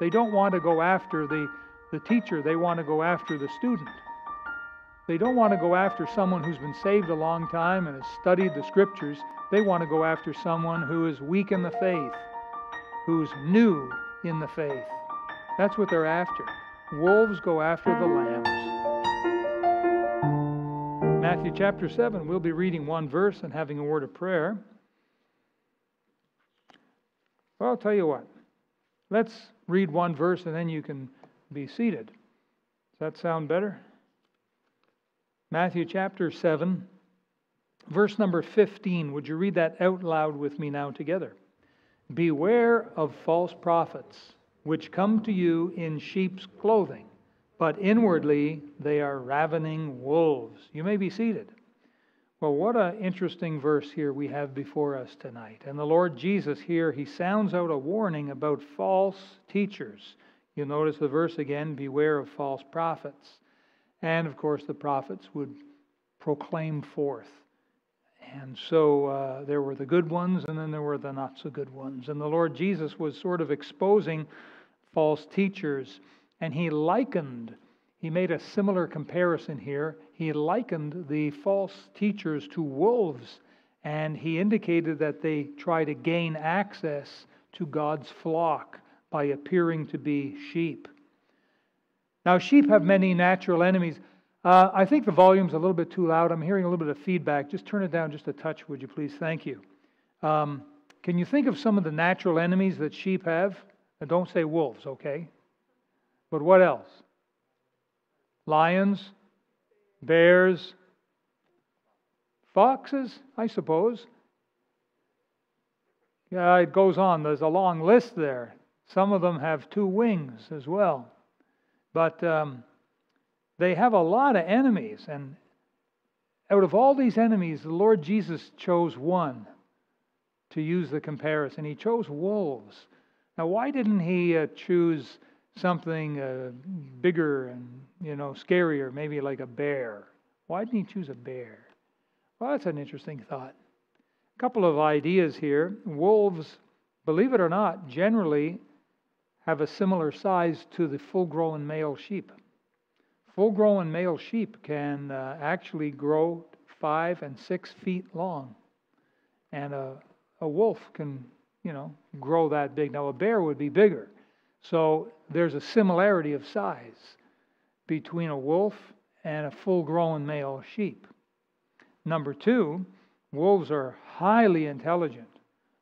They don't want to go after the, the teacher, they want to go after the student. They don't want to go after someone who's been saved a long time and has studied the scriptures. They want to go after someone who is weak in the faith, who's new in the faith. That's what they're after. Wolves go after the lambs. Matthew chapter 7, we'll be reading one verse and having a word of prayer. Well, I'll tell you what. Let's read one verse and then you can be seated. Does that sound better? Matthew chapter 7, verse number 15. Would you read that out loud with me now together? Beware of false prophets, which come to you in sheep's clothing, but inwardly they are ravening wolves. You may be seated. Well, what an interesting verse here we have before us tonight. And the Lord Jesus here, he sounds out a warning about false teachers. You'll notice the verse again beware of false prophets. And of course, the prophets would proclaim forth. And so uh, there were the good ones, and then there were the not so good ones. And the Lord Jesus was sort of exposing false teachers, and he likened he made a similar comparison here. He likened the false teachers to wolves, and he indicated that they try to gain access to God's flock by appearing to be sheep. Now, sheep have many natural enemies. Uh, I think the volume's a little bit too loud. I'm hearing a little bit of feedback. Just turn it down just a touch, would you please? Thank you. Um, can you think of some of the natural enemies that sheep have? And don't say wolves, okay? But what else? lions, bears, foxes, I suppose. Yeah, it goes on. There's a long list there. Some of them have two wings as well. But um, they have a lot of enemies. And out of all these enemies, the Lord Jesus chose one to use the comparison. He chose wolves. Now, why didn't he uh, choose something uh, bigger and you know scarier, maybe like a bear. Why didn't he choose a bear? Well, that's an interesting thought. A couple of ideas here. Wolves, believe it or not, generally have a similar size to the full-grown male sheep. Full-grown male sheep can uh, actually grow five and six feet long, and a, a wolf can, you know, grow that big. Now a bear would be bigger. So there's a similarity of size between a wolf and a full grown male sheep. Number two, wolves are highly intelligent,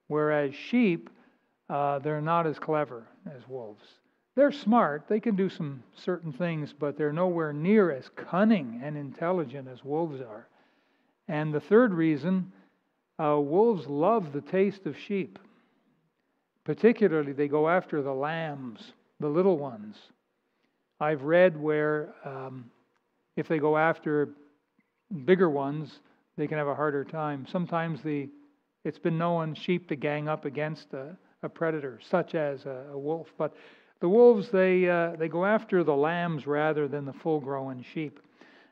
whereas sheep, uh, they're not as clever as wolves. They're smart, they can do some certain things, but they're nowhere near as cunning and intelligent as wolves are. And the third reason, uh, wolves love the taste of sheep. Particularly, they go after the lambs, the little ones. I've read where um, if they go after bigger ones, they can have a harder time. Sometimes the it's been known sheep to gang up against a, a predator, such as a, a, wolf. But the wolves they uh, they go after the lambs rather than the full-grown sheep.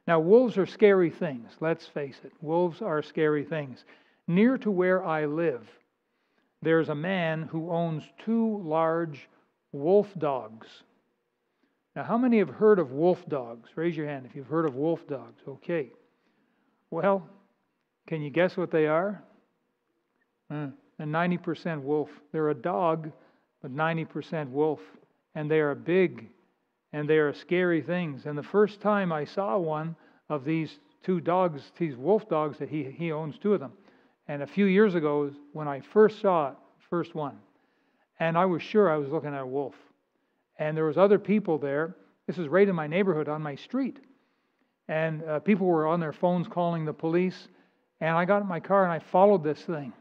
Now wolves are scary things. Let's face it. Wolves are scary things. Near to where I live, there's a man who owns two large wolf dogs. Now, how many have heard of wolf dogs? Raise your hand if you've heard of wolf dogs. Okay. Well, can you guess what they are? Uh, a 90% wolf. They're a dog, but 90% wolf. And they are big and they are scary things. And the first time I saw one of these two dogs, these wolf dogs, that he, he owns two of them, and a few years ago, when I first saw it, first one, and I was sure I was looking at a wolf. And there was other people there. This is right in my neighborhood on my street. And uh, people were on their phones calling the police. And I got in my car and I followed this thing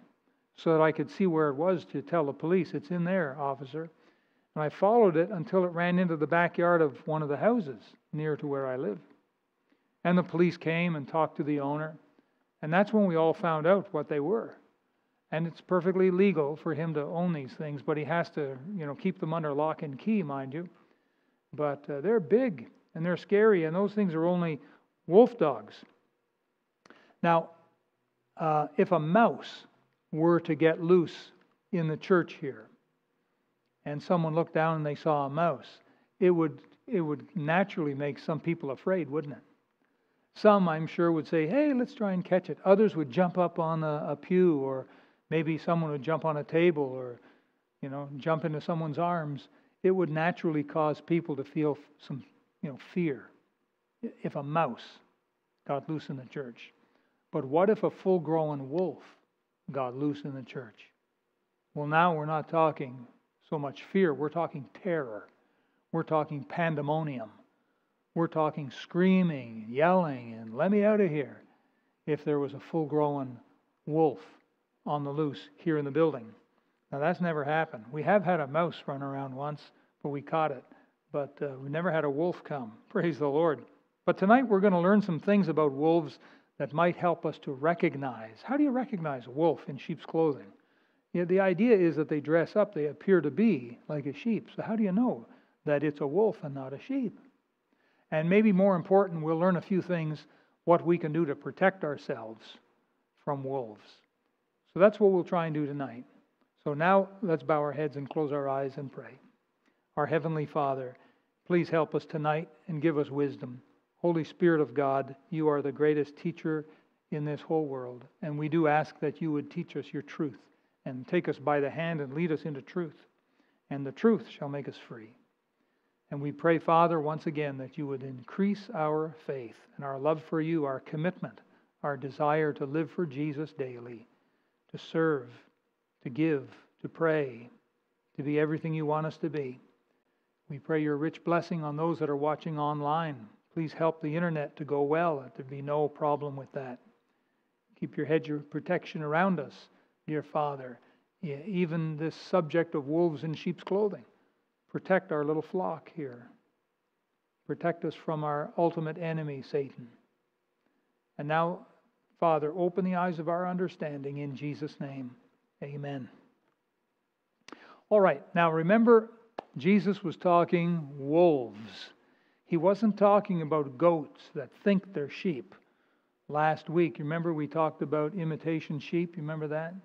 so that I could see where it was to tell the police, it's in there, officer. And I followed it until it ran into the backyard of one of the houses near to where I live. And the police came and talked to the owner. And that's when we all found out what they were. And it's perfectly legal for him to own these things, but he has to, you know, keep them under lock and key, mind you. But uh, they're big and they're scary, and those things are only wolf dogs. Now, uh, if a mouse were to get loose in the church here, and someone looked down and they saw a mouse, it would, it would naturally make some people afraid, wouldn't it? Some, I'm sure, would say, hey, let's try and catch it. Others would jump up on a, a pew, or maybe someone would jump on a table, or, you know, jump into someone's arms. It would naturally cause people to feel some, you know, fear if a mouse got loose in the church. But what if a full grown wolf got loose in the church? Well, now we're not talking so much fear, we're talking terror, we're talking pandemonium. We're talking screaming yelling and let me out of here if there was a full grown wolf on the loose here in the building. Now, that's never happened. We have had a mouse run around once, but we caught it. But uh, we never had a wolf come. Praise the Lord. But tonight we're going to learn some things about wolves that might help us to recognize. How do you recognize a wolf in sheep's clothing? Yeah, the idea is that they dress up, they appear to be like a sheep. So, how do you know that it's a wolf and not a sheep? And maybe more important, we'll learn a few things what we can do to protect ourselves from wolves. So that's what we'll try and do tonight. So now let's bow our heads and close our eyes and pray. Our Heavenly Father, please help us tonight and give us wisdom. Holy Spirit of God, you are the greatest teacher in this whole world. And we do ask that you would teach us your truth and take us by the hand and lead us into truth. And the truth shall make us free. And we pray, Father, once again, that you would increase our faith and our love for you, our commitment, our desire to live for Jesus daily, to serve, to give, to pray, to be everything you want us to be. We pray your rich blessing on those that are watching online. Please help the internet to go well, that there be no problem with that. Keep your hedge of protection around us, dear Father. Yeah, even this subject of wolves in sheep's clothing. Protect our little flock here. Protect us from our ultimate enemy, Satan. And now, Father, open the eyes of our understanding in Jesus' name. Amen. All right, now remember, Jesus was talking wolves. He wasn't talking about goats that think they're sheep. Last week, remember we talked about imitation sheep? You remember that?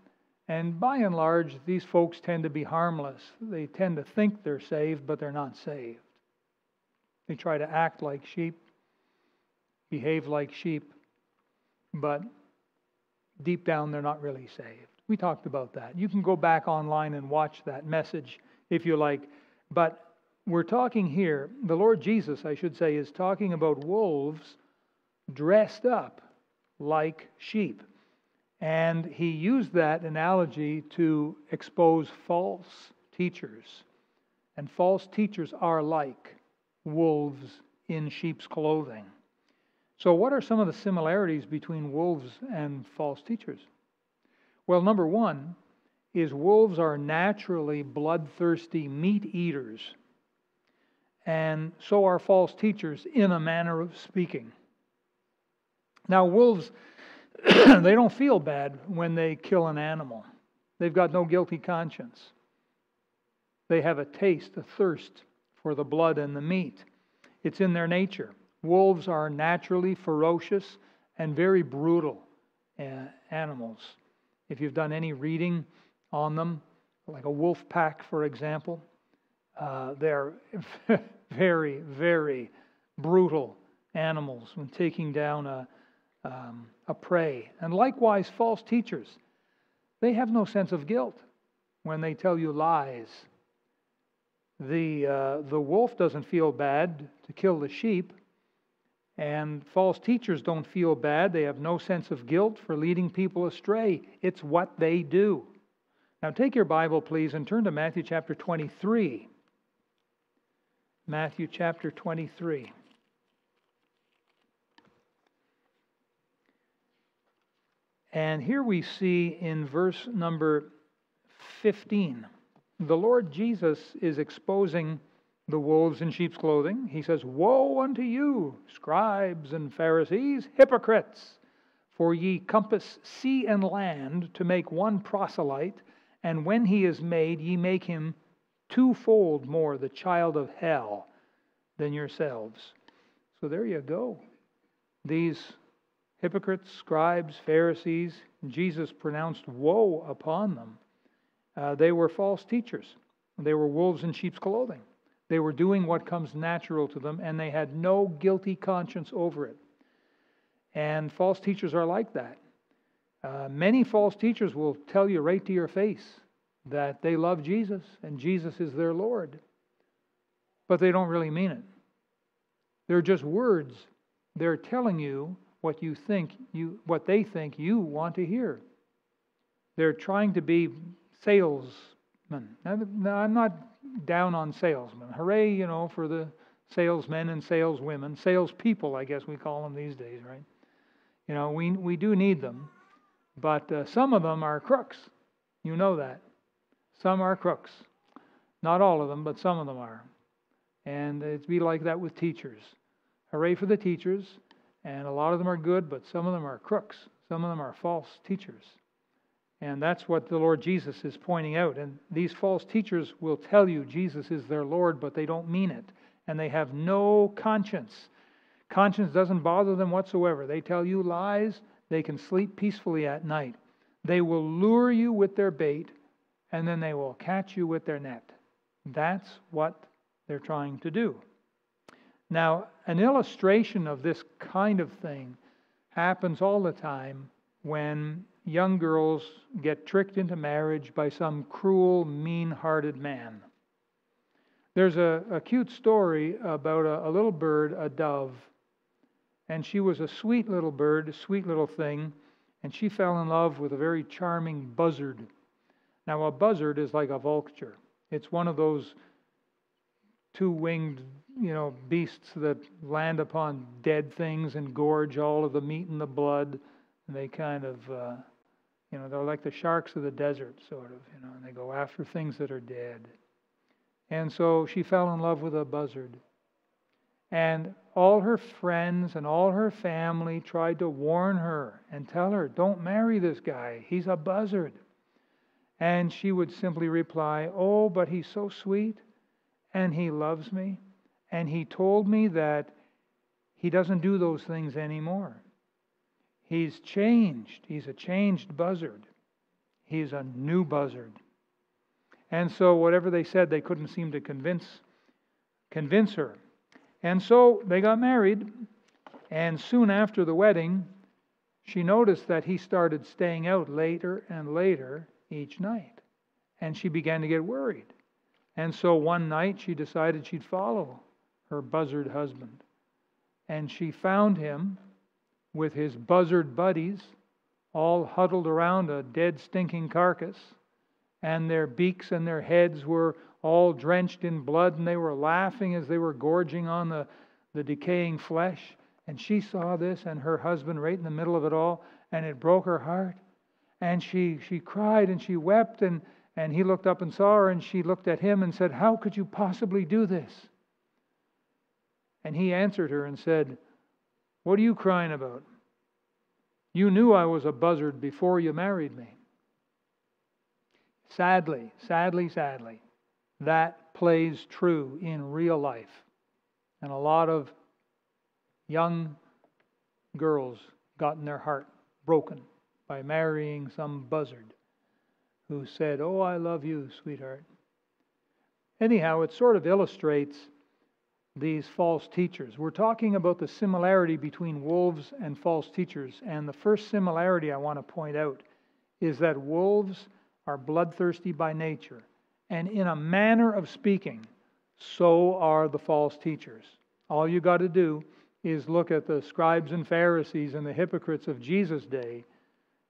And by and large, these folks tend to be harmless. They tend to think they're saved, but they're not saved. They try to act like sheep, behave like sheep, but deep down, they're not really saved. We talked about that. You can go back online and watch that message if you like. But we're talking here, the Lord Jesus, I should say, is talking about wolves dressed up like sheep. And he used that analogy to expose false teachers. And false teachers are like wolves in sheep's clothing. So, what are some of the similarities between wolves and false teachers? Well, number one is wolves are naturally bloodthirsty meat eaters, and so are false teachers, in a manner of speaking. Now, wolves they don't feel bad when they kill an animal. They've got no guilty conscience. They have a taste, a thirst for the blood and the meat. It's in their nature. Wolves are naturally ferocious and very brutal uh, animals. If you've done any reading on them, like a wolf pack, for example, uh, they're very, very brutal animals when taking down a, um, a prey. And likewise, false teachers. They have no sense of guilt when they tell you lies. The, uh, the wolf doesn't feel bad to kill the sheep, and false teachers don't feel bad. They have no sense of guilt for leading people astray. It's what they do. Now, take your Bible, please, and turn to Matthew chapter 23. Matthew chapter 23. And here we see in verse number 15, the Lord Jesus is exposing the wolves in sheep's clothing. He says, Woe unto you, scribes and Pharisees, hypocrites! For ye compass sea and land to make one proselyte, and when he is made, ye make him twofold more the child of hell than yourselves. So there you go. These hypocrites, scribes, Pharisees. Jesus pronounced woe upon them. Uh, they were false teachers. They were wolves in sheep's clothing. They were doing what comes natural to them, and they had no guilty conscience over it. And false teachers are like that. Uh, many false teachers will tell you right to your face that they love Jesus and Jesus is their Lord, but they don't really mean it. They're just words. They're telling you what you think you what they think you want to hear. They're trying to be salesmen. Now, I'm not down on salesmen. Hooray, you know, for the salesmen and saleswomen, salespeople, I guess we call them these days, right? You know, we, we do need them, but uh, some of them are crooks. You know that. Some are crooks. Not all of them, but some of them are. And it's be like that with teachers. Hooray for the teachers, and a lot of them are good, but some of them are crooks. Some of them are false teachers. And that's what the Lord Jesus is pointing out. And these false teachers will tell you Jesus is their Lord, but they don't mean it. And they have no conscience. Conscience doesn't bother them whatsoever. They tell you lies, they can sleep peacefully at night. They will lure you with their bait, and then they will catch you with their net. That's what they're trying to do. Now, an illustration of this kind of thing happens all the time when young girls get tricked into marriage by some cruel, mean hearted man. There's a, a cute story about a, a little bird, a dove, and she was a sweet little bird, a sweet little thing, and she fell in love with a very charming buzzard. Now, a buzzard is like a vulture, it's one of those two winged you know beasts that land upon dead things and gorge all of the meat and the blood and they kind of uh, you know, they're like the sharks of the desert, sort of, you know, and they go after things that are dead. And so she fell in love with a buzzard. And all her friends and all her family tried to warn her and tell her, don't marry this guy. He's a buzzard. And she would simply reply, Oh, but he's so sweet and he loves me. And he told me that he doesn't do those things anymore. He's changed. He's a changed buzzard. He's a new buzzard. And so whatever they said, they couldn't seem to convince convince her. And so they got married, and soon after the wedding, she noticed that he started staying out later and later each night. And she began to get worried. And so one night she decided she'd follow her buzzard husband. And she found him with his buzzard buddies, all huddled around a dead, stinking carcass, and their beaks and their heads were all drenched in blood, and they were laughing as they were gorging on the, the decaying flesh. And she saw this, and her husband right in the middle of it all, and it broke her heart. And she, she cried and she wept, and, and he looked up and saw her, and she looked at him and said, How could you possibly do this? And he answered her and said, what are you crying about? You knew I was a buzzard before you married me. Sadly, sadly, sadly, that plays true in real life. And a lot of young girls gotten their heart broken by marrying some buzzard who said, Oh, I love you, sweetheart. Anyhow, it sort of illustrates these false teachers. We're talking about the similarity between wolves and false teachers. And the first similarity I want to point out is that wolves are bloodthirsty by nature. And in a manner of speaking, so are the false teachers. All you got to do is look at the scribes and Pharisees and the hypocrites of Jesus' day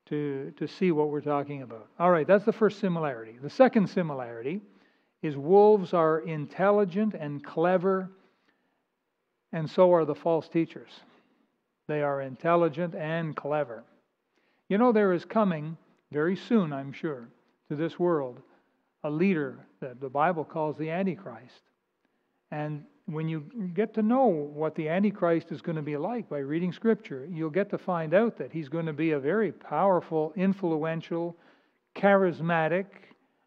to, to see what we're talking about. All right, that's the first similarity. The second similarity is wolves are intelligent and clever and so are the false teachers. They are intelligent and clever. You know, there is coming very soon, I'm sure, to this world a leader that the Bible calls the Antichrist. And when you get to know what the Antichrist is going to be like by reading Scripture, you'll get to find out that he's going to be a very powerful, influential, charismatic.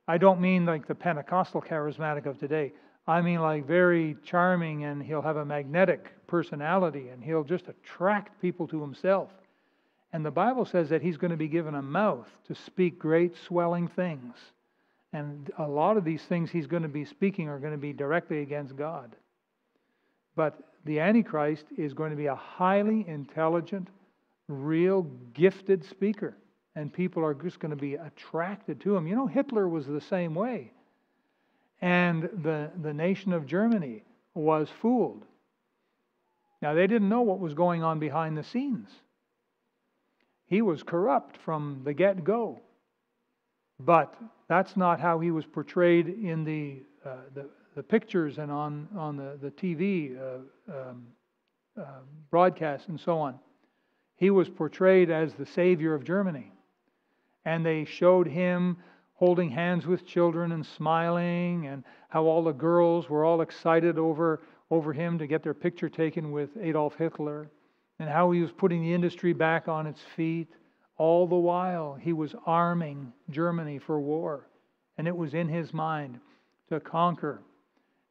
I don't mean like the Pentecostal charismatic of today. I mean, like very charming, and he'll have a magnetic personality, and he'll just attract people to himself. And the Bible says that he's going to be given a mouth to speak great swelling things. And a lot of these things he's going to be speaking are going to be directly against God. But the Antichrist is going to be a highly intelligent, real gifted speaker. And people are just going to be attracted to him. You know, Hitler was the same way. And the, the nation of Germany was fooled. Now, they didn't know what was going on behind the scenes. He was corrupt from the get go. But that's not how he was portrayed in the, uh, the, the, pictures and on, on the, the TV uh, um, uh, broadcasts and so on. He was portrayed as the savior of Germany. And they showed him holding hands with children and smiling, and how all the girls were all excited over, over him to get their picture taken with Adolf Hitler, and how he was putting the industry back on its feet all the while, he was arming Germany for war. And it was in his mind to conquer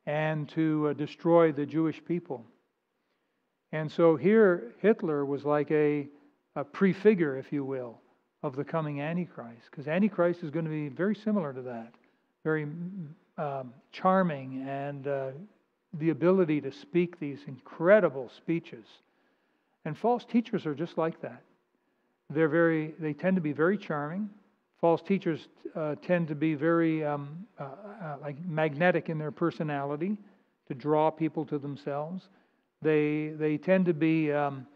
and to uh, destroy the Jewish people. And so here, Hitler was like a, a prefigure, if you will, of the coming Antichrist, because Antichrist is going to be very similar to that. Very um, charming and uh, the ability to speak these incredible speeches. And false teachers are just like that. They're very, they tend to be very charming. False teachers uh, tend to be very um, uh, uh, like magnetic in their personality to draw people to themselves. They, they tend to be um,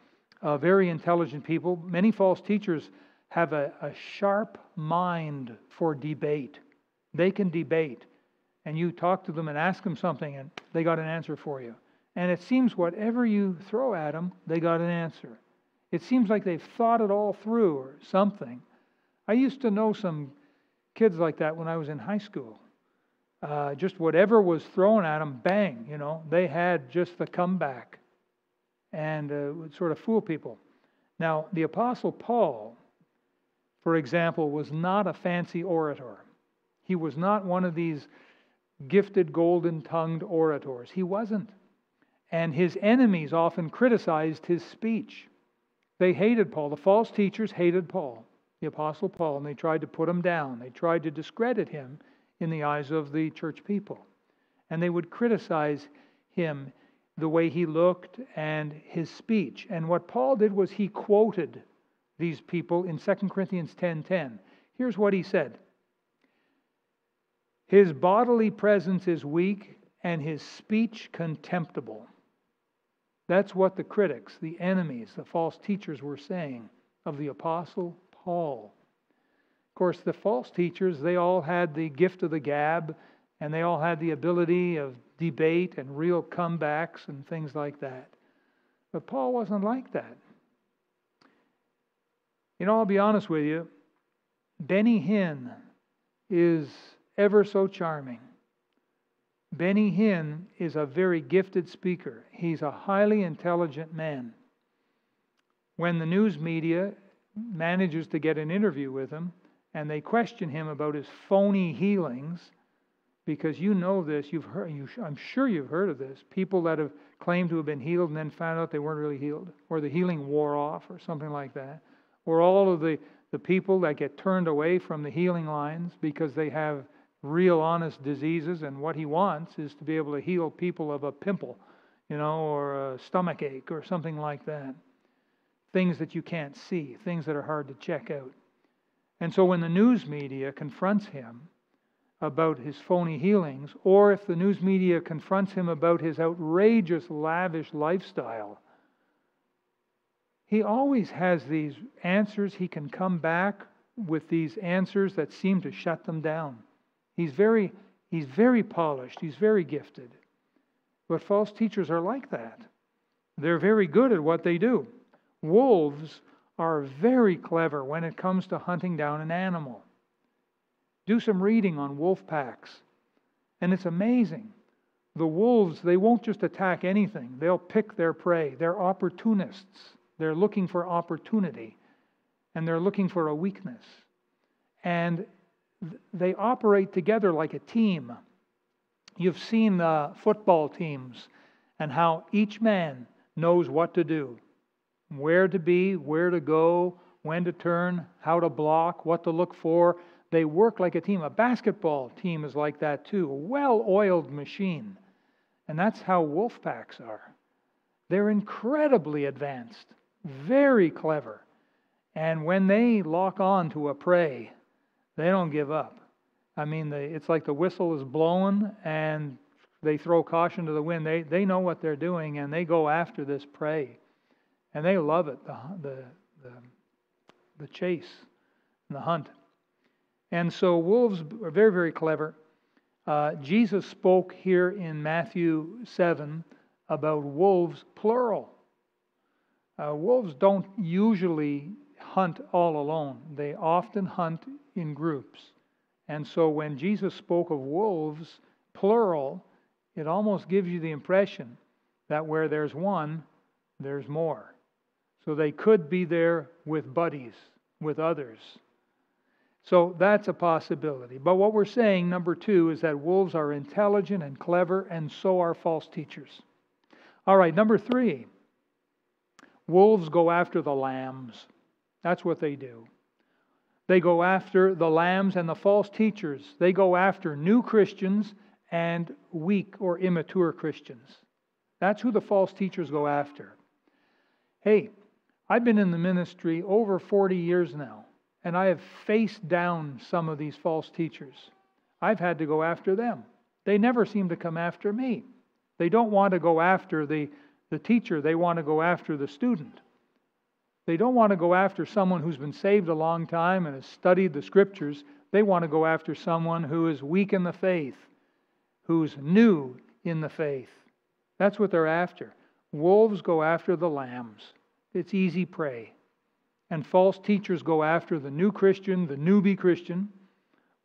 uh, very intelligent people. Many false teachers have a, a sharp mind for debate. They can debate. And you talk to them and ask them something, and they got an answer for you. And it seems whatever you throw at them, they got an answer. It seems like they've thought it all through or something. I used to know some kids like that when I was in high school. Uh, just whatever was thrown at them, bang, you know, they had just the comeback and uh, would sort of fool people. Now, the Apostle Paul, for example, was not a fancy orator. He was not one of these gifted golden tongued orators. He wasn't. And his enemies often criticized his speech. They hated Paul. The false teachers hated Paul, the Apostle Paul, and they tried to put him down. They tried to discredit him in the eyes of the church people. And they would criticize him the way he looked and his speech. And what Paul did was he quoted these people in 2 Corinthians 10:10. Here's what he said. His bodily presence is weak and his speech contemptible. That's what the critics, the enemies, the false teachers were saying of the Apostle Paul. Of course, the false teachers, they all had the gift of the gab, and they all had the ability of debate and real comebacks and things like that. But Paul wasn't like that. You know, I'll be honest with you, Benny Hinn is ever so charming. Benny Hinn is a very gifted speaker. He's a highly intelligent man. When the news media manages to get an interview with him and they question him about his phony healings, because you know this, you've heard, you, I'm sure you've heard of this. People that have claimed to have been healed and then found out they weren't really healed, or the healing wore off, or something like that. Or all of the, the people that get turned away from the healing lines because they have real honest diseases, and what he wants is to be able to heal people of a pimple, you know, or a stomach ache or something like that. Things that you can't see, things that are hard to check out. And so when the news media confronts him about his phony healings, or if the news media confronts him about his outrageous, lavish lifestyle, he always has these answers. He can come back with these answers that seem to shut them down. He's very, he's very polished, he's very gifted. But false teachers are like that. They're very good at what they do. Wolves are very clever when it comes to hunting down an animal. Do some reading on wolf packs, and it's amazing. The wolves, they won't just attack anything, they'll pick their prey. They're opportunists. They're looking for opportunity, and they're looking for a weakness. And they operate together like a team. You've seen uh, football teams and how each man knows what to do, where to be, where to go, when to turn, how to block, what to look for. They work like a team. A basketball team is like that too, a well oiled machine. And that's how wolf packs are. They're incredibly advanced, very clever. And when they lock on to a prey, they don't give up. I mean, it's like the whistle is blowing and they throw caution to the wind. They, they know what they're doing and they go after this prey. And they love it, the, the, the, the chase and the hunt. And so wolves are very, very clever. Uh, Jesus spoke here in Matthew 7 about wolves, plural. Uh, wolves don't usually hunt all alone, they often hunt in groups. And so when Jesus spoke of wolves, plural, it almost gives you the impression that where there's one, there's more. So they could be there with buddies, with others. So that's a possibility. But what we're saying, number two, is that wolves are intelligent and clever, and so are false teachers. All right, number three wolves go after the lambs. That's what they do. They go after the lambs and the false teachers. They go after new Christians and weak or immature Christians. That's who the false teachers go after. Hey, I've been in the ministry over 40 years now. And I have faced down some of these false teachers. I've had to go after them. They never seem to come after me. They don't want to go after the, the teacher, they want to go after the student. They don't want to go after someone who's been saved a long time and has studied the scriptures. They want to go after someone who is weak in the faith, who's new in the faith. That's what they're after. Wolves go after the lambs. It's easy prey and false teachers go after the new Christian, the newbie Christian,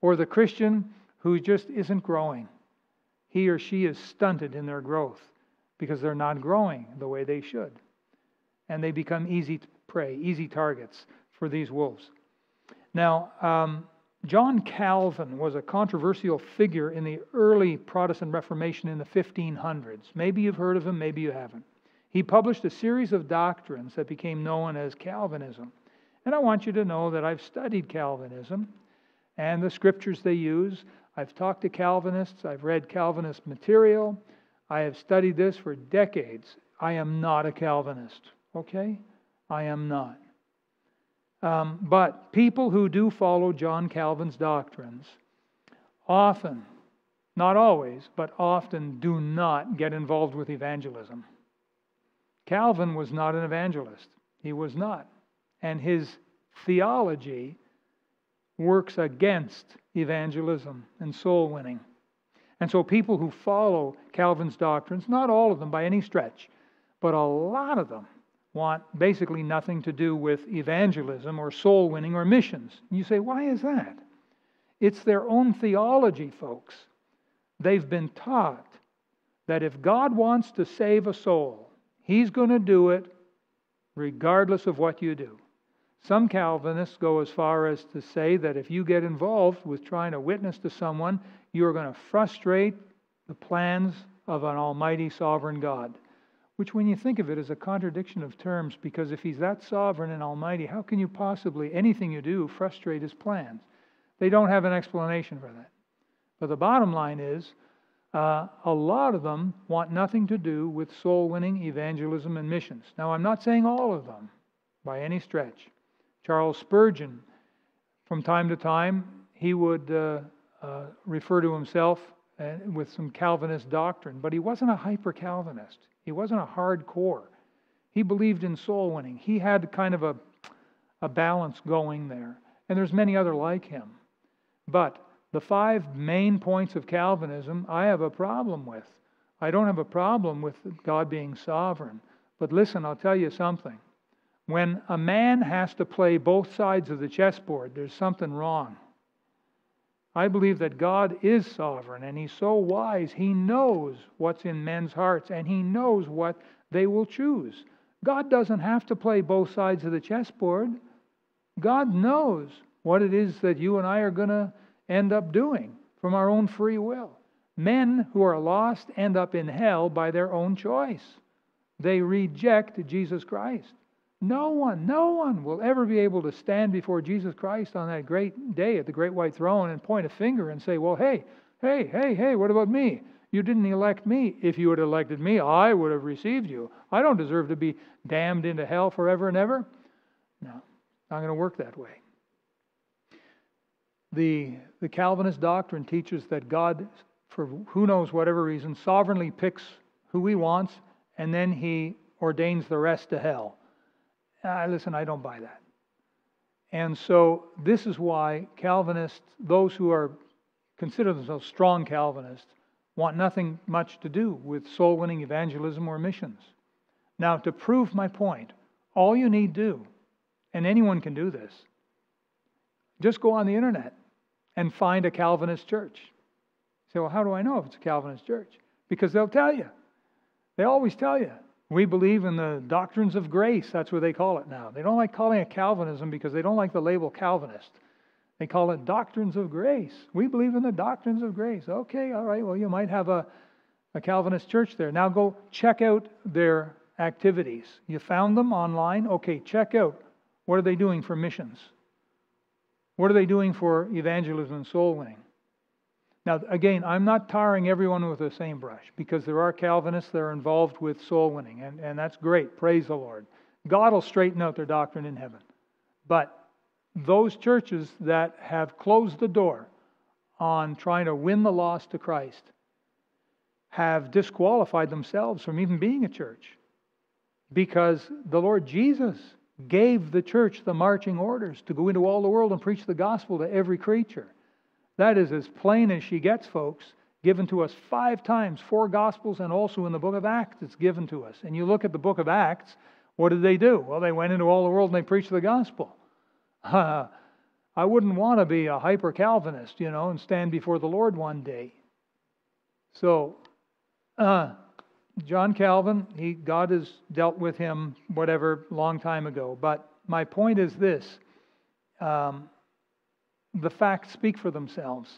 or the Christian who just isn't growing. He or she is stunted in their growth because they're not growing the way they should. And they become easy prey, easy targets for these wolves. Now, um, John Calvin was a controversial figure in the early Protestant Reformation in the 1500s. Maybe you've heard of him, maybe you haven't. He published a series of doctrines that became known as Calvinism. And I want you to know that I've studied Calvinism and the scriptures they use. I've talked to Calvinists, I've read Calvinist material, I have studied this for decades. I am not a Calvinist, okay? I am not. Um, but people who do follow John Calvin's doctrines often, not always, but often do not get involved with evangelism. Calvin was not an evangelist. He was not. And his theology works against evangelism and soul winning. And so people who follow Calvin's doctrines, not all of them by any stretch, but a lot of them want basically nothing to do with evangelism or soul winning or missions. And you say, why is that? It's their own theology, folks. They've been taught that if God wants to save a soul, He's going to do it regardless of what you do. Some Calvinists go as far as to say that if you get involved with trying to witness to someone, you are going to frustrate the plans of an almighty sovereign God. Which, when you think of it, is a contradiction of terms because if he's that sovereign and almighty, how can you possibly, anything you do, frustrate his plans? They don't have an explanation for that. But the bottom line is uh, a lot of them want nothing to do with soul winning, evangelism, and missions. Now, I'm not saying all of them by any stretch. Charles Spurgeon, from time to time, he would uh, uh, refer to himself with some Calvinist doctrine, but he wasn't a hyper Calvinist. He wasn't a hardcore. He believed in soul winning. He had kind of a, a balance going there. And there's many other like him. But the five main points of Calvinism I have a problem with. I don't have a problem with God being sovereign. But listen, I'll tell you something. When a man has to play both sides of the chessboard, there's something wrong. I believe that God is sovereign and He's so wise, He knows what's in men's hearts and He knows what they will choose. God doesn't have to play both sides of the chessboard. God knows what it is that you and I are going to end up doing from our own free will. Men who are lost end up in hell by their own choice. They reject Jesus Christ. No one, no one will ever be able to stand before Jesus Christ on that great day at the great white throne and point a finger and say, Well, hey, hey, hey, hey, what about me? You didn't elect me. If you had elected me, I would have received you. I don't deserve to be damned into hell forever and ever. No, not going to work that way. The, the Calvinist doctrine teaches that God, for who knows whatever reason, sovereignly picks who he wants and then he ordains the rest to hell. Uh, listen, I don't buy that. And so this is why Calvinists, those who are consider themselves strong Calvinists, want nothing much to do with soul winning evangelism or missions. Now, to prove my point, all you need do, and anyone can do this, just go on the internet and find a Calvinist church. You say, well, how do I know if it's a Calvinist church? Because they'll tell you. They always tell you. We believe in the doctrines of grace. That's what they call it now. They don't like calling it Calvinism because they don't like the label Calvinist. They call it doctrines of grace. We believe in the doctrines of grace. Okay, all right, well, you might have a, a Calvinist church there. Now go check out their activities. You found them online? Okay, check out what are they doing for missions? What are they doing for evangelism and soul winning? Now, again, I'm not tarring everyone with the same brush because there are Calvinists that are involved with soul winning, and, and that's great. Praise the Lord. God will straighten out their doctrine in heaven. But those churches that have closed the door on trying to win the lost to Christ have disqualified themselves from even being a church because the Lord Jesus gave the church the marching orders to go into all the world and preach the gospel to every creature. That is as plain as she gets, folks. Given to us five times, four gospels, and also in the book of Acts, it's given to us. And you look at the book of Acts, what did they do? Well, they went into all the world and they preached the gospel. Uh, I wouldn't want to be a hyper Calvinist, you know, and stand before the Lord one day. So, uh, John Calvin, he, God has dealt with him, whatever, long time ago. But my point is this um, the facts speak for themselves.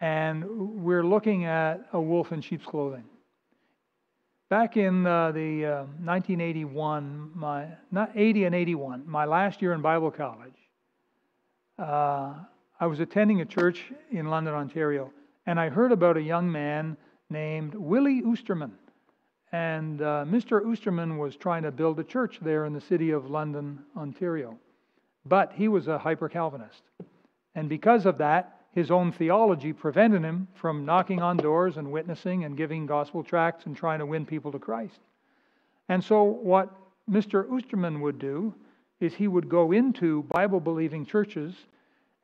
And we're looking at a wolf in sheep's clothing. Back in uh, the uh, 1981, my not 80 and 81, my last year in Bible college, uh, I was attending a church in London, Ontario, and I heard about a young man named Willie Oosterman. And uh, Mr. Oosterman was trying to build a church there in the city of London, Ontario. But he was a hyper Calvinist. And because of that, his own theology prevented him from knocking on doors and witnessing and giving gospel tracts and trying to win people to Christ. And so, what Mr. Oosterman would do is he would go into Bible believing churches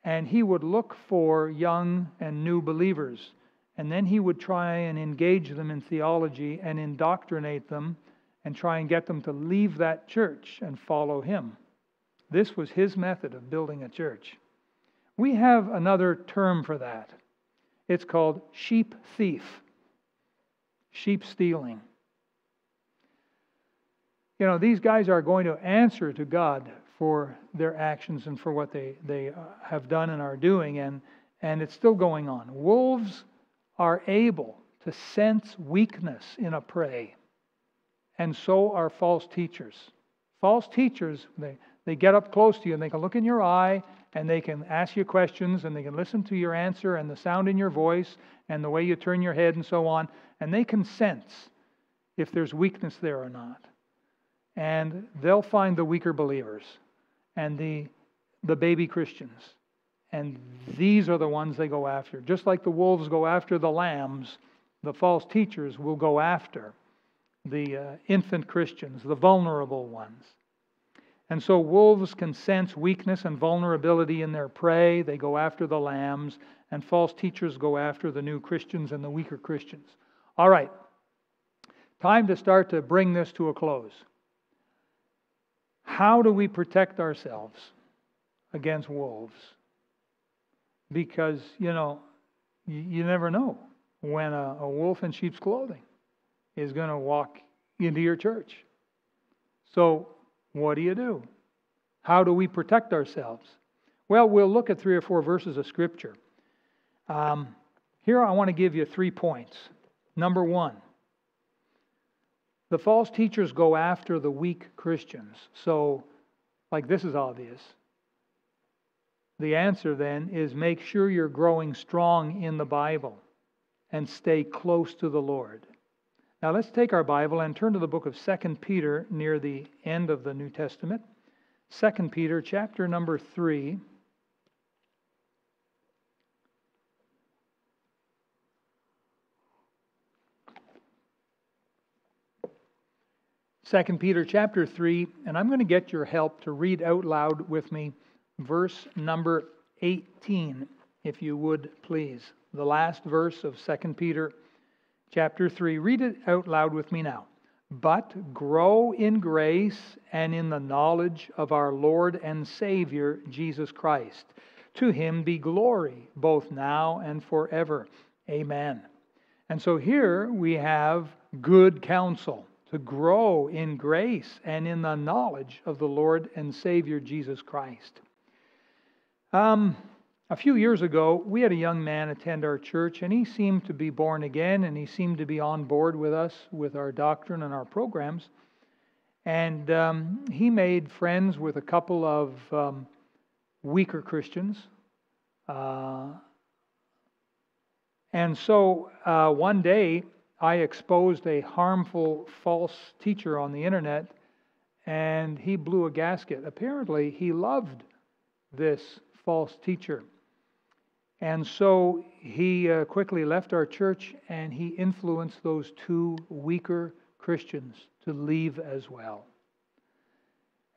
and he would look for young and new believers and then he would try and engage them in theology and indoctrinate them and try and get them to leave that church and follow him. This was his method of building a church. We have another term for that. It's called sheep thief, sheep stealing. You know, these guys are going to answer to God for their actions and for what they, they uh, have done and are doing, and, and it's still going on. Wolves are able to sense weakness in a prey, and so are false teachers. False teachers, they, they get up close to you and they can look in your eye and they can ask you questions and they can listen to your answer and the sound in your voice and the way you turn your head and so on, and they can sense if there's weakness there or not. And they'll find the weaker believers and the, the baby Christians and these are the ones they go after. Just like the wolves go after the lambs, the false teachers will go after the uh, infant Christians, the vulnerable ones. And so wolves can sense weakness and vulnerability in their prey. They go after the lambs, and false teachers go after the new Christians and the weaker Christians. All right, time to start to bring this to a close. How do we protect ourselves against wolves? because, you know, you, never know when a wolf in sheep's clothing is going to walk into your church. So, what do you do? How do we protect ourselves? Well, we'll look at three or four verses of Scripture. Um, here, I want to give you three points. Number one, The false teachers go after the weak Christians. So, like, this is obvious. The answer then is make sure you're growing strong in the Bible and stay close to the Lord. Now let's take our Bible and turn to the book of 2 Peter near the end of the New Testament. 2 Peter chapter number 3. Second Peter chapter 3, and I'm going to get your help to read out loud with me verse number 18, if you would please. The last verse of 2 Peter chapter 3. Read it out loud with me now. But grow in grace and in the knowledge of our Lord and Savior, Jesus Christ. To him be glory, both now and forever. Amen. And so here we have good counsel to grow in grace and in the knowledge of the Lord and Savior Jesus Christ. Um, a few years ago, we had a young man attend our church, and he seemed to be born again, and he seemed to be on board with us with our doctrine and our programs. And um, he made friends with a couple of um, weaker Christians. Uh, and so uh, one day, I exposed a harmful false teacher on the internet, and he blew a gasket. Apparently, he loved this false teacher. And so he uh, quickly left our church and he influenced those two weaker Christians to leave as well.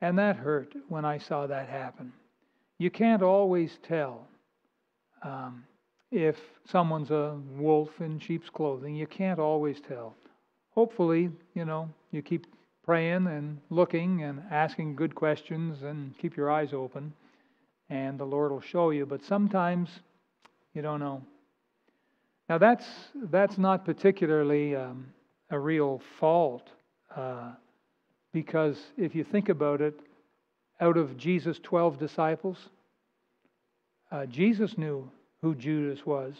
And that hurt when I saw that happen. You can't always tell um, if someone's a wolf in sheep's clothing. You can't always tell. Hopefully, you know, you keep praying and looking and asking good questions and keep your eyes open and the Lord will show you. But sometimes you don't know. Now that's that's not particularly um, a real fault, uh, because if you think about it, out of Jesus' twelve disciples, uh, Jesus knew who Judas was.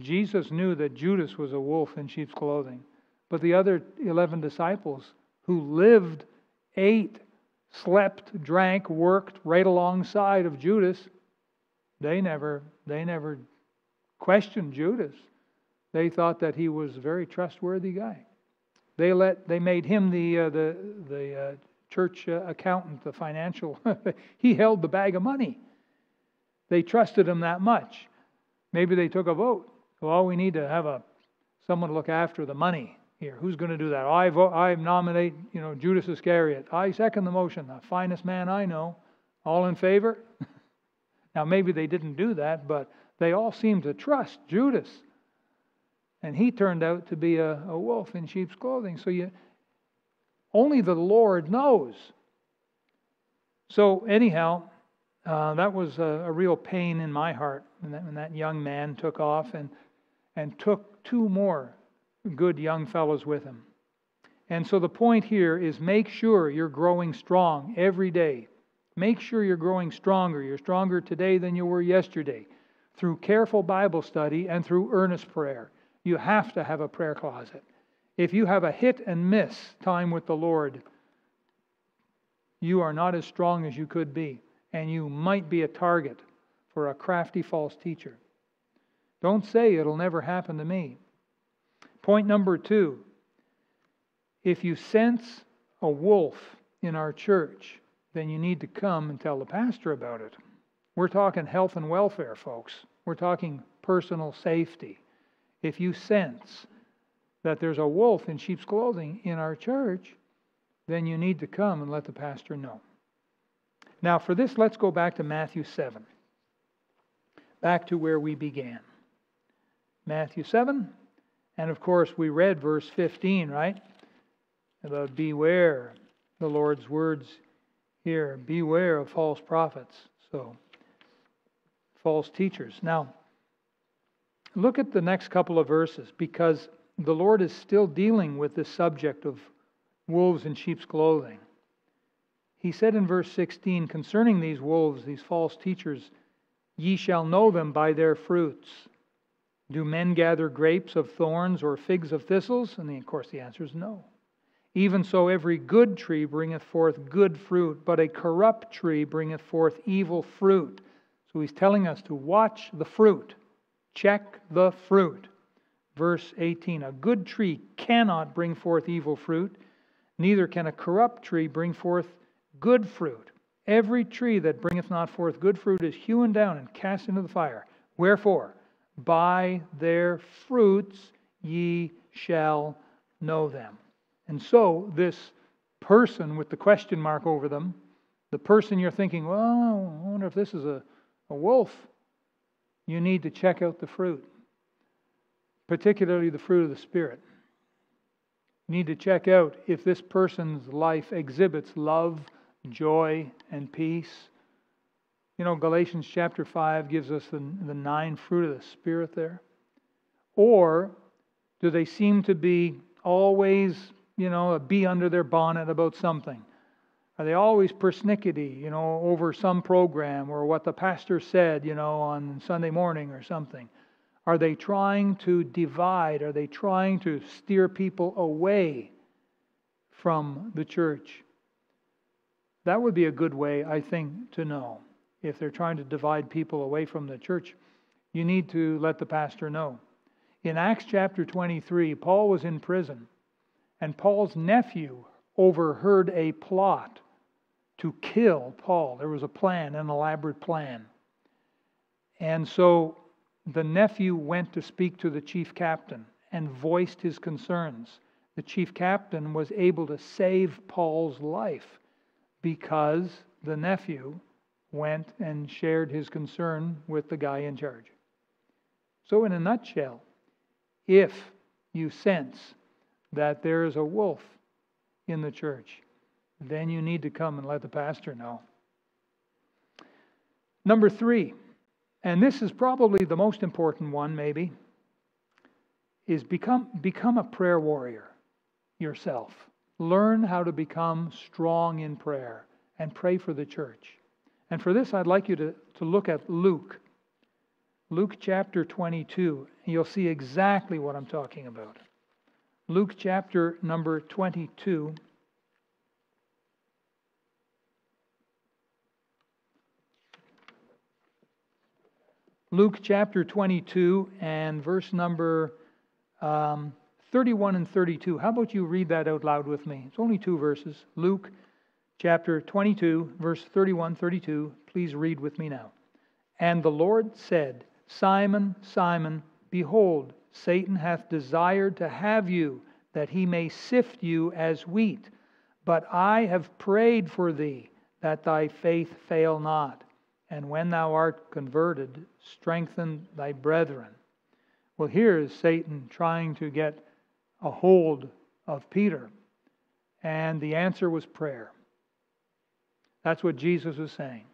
Jesus knew that Judas was a wolf in sheep's clothing. But the other 11 disciples who lived, ate, slept, drank, worked right alongside of Judas, they never, they never questioned Judas. They thought that he was a very trustworthy guy. They let, they made him the uh, the the uh, church uh, accountant, the financial. he held the bag of money. They trusted him that much. Maybe they took a vote. Well, we need to have a someone look after the money here. Who's going to do that? I vote, I nominate, you know, Judas Iscariot. I second the motion. The finest man I know. All in favor? now maybe they didn't do that, but they all seemed to trust Judas. And he turned out to be a, a wolf in sheep's clothing. So you only the Lord knows. So anyhow, uh, that was a, a, real pain in my heart when that, when that young man took off and and took two more good young fellows with him. And so the point here is make sure you're growing strong every day. Make sure you're growing stronger. You're stronger today than you were yesterday through careful Bible study and through earnest prayer. You have to have a prayer closet. If you have a hit and miss time with the Lord, you are not as strong as you could be, and you might be a target for a crafty false teacher. Don't say it'll never happen to me. Point number two if you sense a wolf in our church, then you need to come and tell the pastor about it. We're talking health and welfare, folks. We're talking personal safety. If you sense that there's a wolf in sheep's clothing in our church, then you need to come and let the pastor know. Now, for this, let's go back to Matthew 7, back to where we began. Matthew 7, and of course, we read verse 15, right? About beware the Lord's words here beware of false prophets. So, false teachers. Now, look at the next couple of verses because the Lord is still dealing with this subject of wolves in sheep's clothing. He said in verse 16 concerning these wolves, these false teachers, ye shall know them by their fruits. Do men gather grapes of thorns or figs of thistles? And of course, the answer is no. Even so, every good tree bringeth forth good fruit, but a corrupt tree bringeth forth evil fruit. So he's telling us to watch the fruit, check the fruit. Verse 18 A good tree cannot bring forth evil fruit, neither can a corrupt tree bring forth good fruit. Every tree that bringeth not forth good fruit is hewn down and cast into the fire. Wherefore, by their fruits ye shall know them. And so, this person with the question mark over them, the person you're thinking, well, I wonder if this is a, a wolf, you need to check out the fruit, particularly the fruit of the Spirit. You need to check out if this person's life exhibits love, joy, and peace. You know, Galatians chapter 5 gives us the, the nine fruit of the Spirit there. Or do they seem to be always, you know, a bee under their bonnet about something? Are they always persnickety, you know, over some program or what the pastor said, you know, on Sunday morning or something? Are they trying to divide? Are they trying to steer people away from the church? That would be a good way, I think, to know. If they're trying to divide people away from the church, you need to let the pastor know. In Acts chapter 23, Paul was in prison, and Paul's nephew overheard a plot to kill Paul. There was a plan, an elaborate plan. And so the nephew went to speak to the chief captain and voiced his concerns. The chief captain was able to save Paul's life because the nephew went and shared his concern with the guy in charge. So, in a nutshell, if you sense that there is a wolf in the church, then you need to come and let the pastor know. Number three, and this is probably the most important one, maybe, is become, become a prayer warrior yourself. Learn how to become strong in prayer and pray for the church. And for this, I'd like you to, to look at Luke. Luke chapter 22. You'll see exactly what I'm talking about. Luke chapter number 22. Luke chapter 22 and verse number um, 31 and 32. How about you read that out loud with me? It's only two verses. Luke chapter 22, verse 31 32. Please read with me now. And the Lord said, Simon, Simon, behold, Satan hath desired to have you, that he may sift you as wheat. But I have prayed for thee, that thy faith fail not and when thou art converted, strengthen thy brethren. Well, here is Satan trying to get a hold of Peter, and the answer was prayer. That's what Jesus was saying.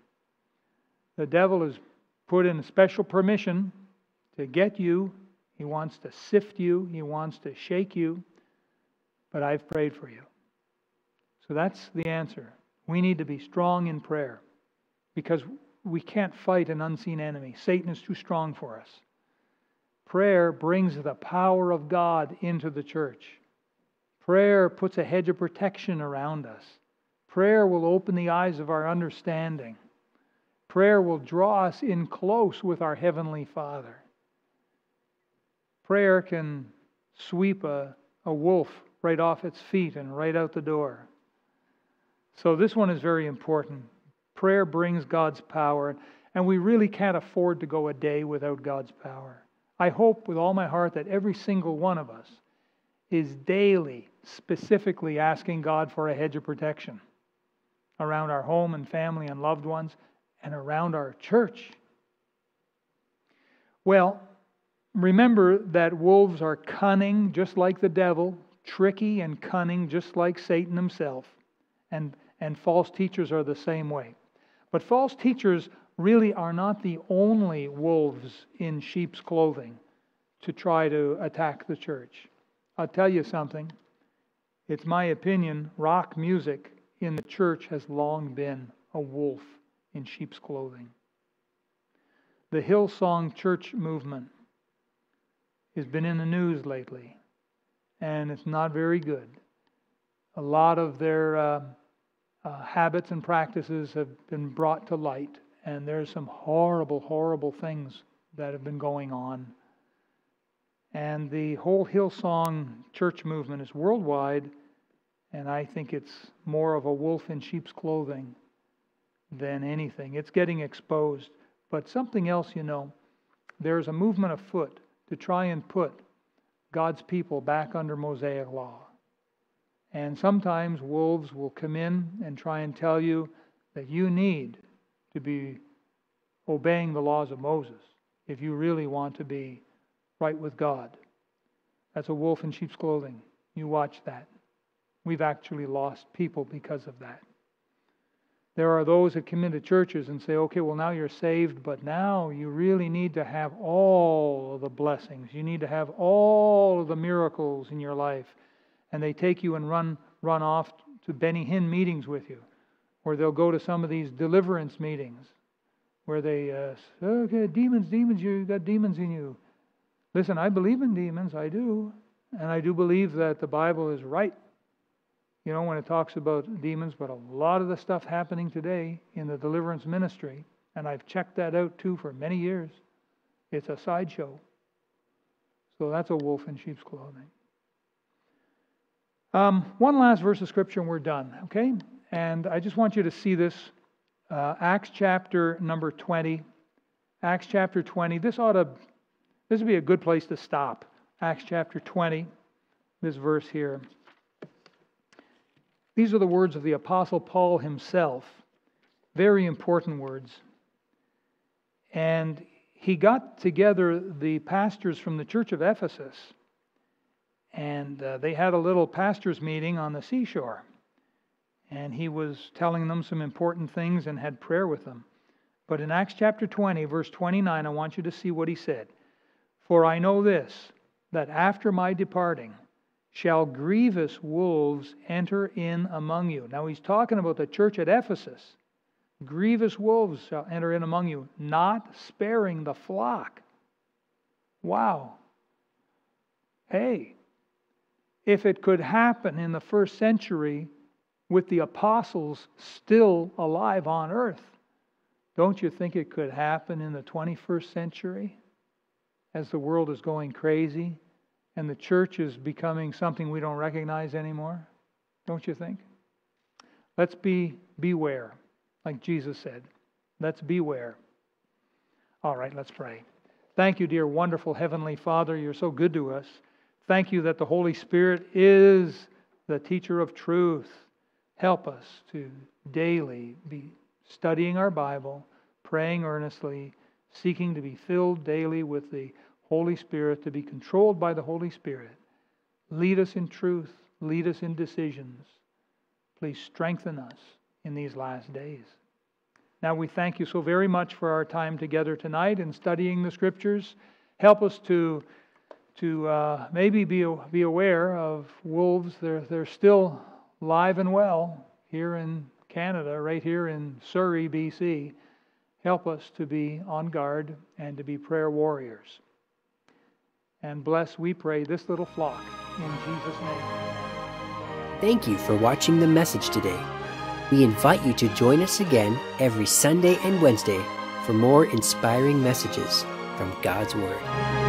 The devil has put in special permission to get you. He wants to sift you, he wants to shake you, but I've prayed for you. So that's the answer. We need to be strong in prayer because we can't fight an unseen enemy. Satan is too strong for us. Prayer brings the power of God into the church. Prayer puts a hedge of protection around us. Prayer will open the eyes of our understanding. Prayer will draw us in close with our Heavenly Father. Prayer can sweep a, a wolf right off its feet and right out the door. So, this one is very important. Prayer brings God's power, and we really can't afford to go a day without God's power. I hope with all my heart that every single one of us is daily specifically asking God for a hedge of protection around our home and family and loved ones and around our church. Well, remember that wolves are cunning just like the devil, tricky and cunning just like Satan himself, and, and false teachers are the same way. But false teachers really are not the only wolves in sheep's clothing to try to attack the church. I'll tell you something. It's my opinion, rock music in the church has long been a wolf in sheep's clothing. The Hillsong church movement has been in the news lately, and it's not very good. a lot of their uh, uh, habits and practices have been brought to light, and there's some horrible, horrible things that have been going on. And the whole Hillsong church movement is worldwide, and I think it's more of a wolf in sheep's clothing than anything. It's getting exposed. But something else, you know, there's a movement afoot to try and put God's people back under Mosaic law. And sometimes wolves will come in and try and tell you that you need to be obeying the laws of Moses if you really want to be right with God. That's a wolf in sheep's clothing. You watch that. We've actually lost people because of that. There are those that come into churches and say, okay, well, now you're saved, but now you really need to have all of the blessings. You need to have all of the miracles in your life. And they take you and run, run off to Benny Hinn meetings with you, or they'll go to some of these deliverance meetings where they uh, say, okay, demons, demons, you got demons in you. Listen, I believe in demons, I do. And I do believe that the Bible is right you know, when it talks about demons, but a lot of the stuff happening today in the deliverance ministry, and I've checked that out too for many years, it's a sideshow. So that's a wolf in sheep's clothing. Um, one last verse of scripture and we're done, okay? And I just want you to see this. Uh, Acts chapter number 20. Acts chapter 20. This ought to, this would be a good place to stop. Acts chapter 20, this verse here. These are the words of the Apostle Paul himself. Very important words. And he got together the pastors from the church of Ephesus, and uh, they had a little pastors' meeting on the seashore. And he was telling them some important things and had prayer with them. But in Acts chapter 20, verse 29, I want you to see what he said. For I know this, that after my departing, shall grievous wolves enter in among you. Now he's talking about the church at Ephesus. Grievous wolves shall enter in among you, not sparing the flock. Wow. Hey, if it could happen in the first century with the apostles still alive on earth, don't you think it could happen in the 21st century as the world is going crazy? And the church is becoming something we don't recognize anymore? Don't you think? Let's be beware, like Jesus said. Let's beware. All right, let's pray. Thank you, dear wonderful Heavenly Father. You're so good to us. Thank you that the Holy Spirit is the teacher of truth. Help us to daily be studying our Bible, praying earnestly, seeking to be filled daily with the Holy Spirit, to be controlled by the Holy Spirit. Lead us in truth, lead us in decisions. Please strengthen us in these last days. Now we thank you so very much for our time together tonight in studying the Scriptures. Help us to, to uh, maybe be, be aware of wolves. They're, they're still live and well here in Canada, right here in Surrey, BC. Help us to be on guard and to be prayer warriors and bless, we pray, this little flock in Jesus' name. Thank you for watching the message today. We invite you to join us again every Sunday and Wednesday for more inspiring messages from God's Word.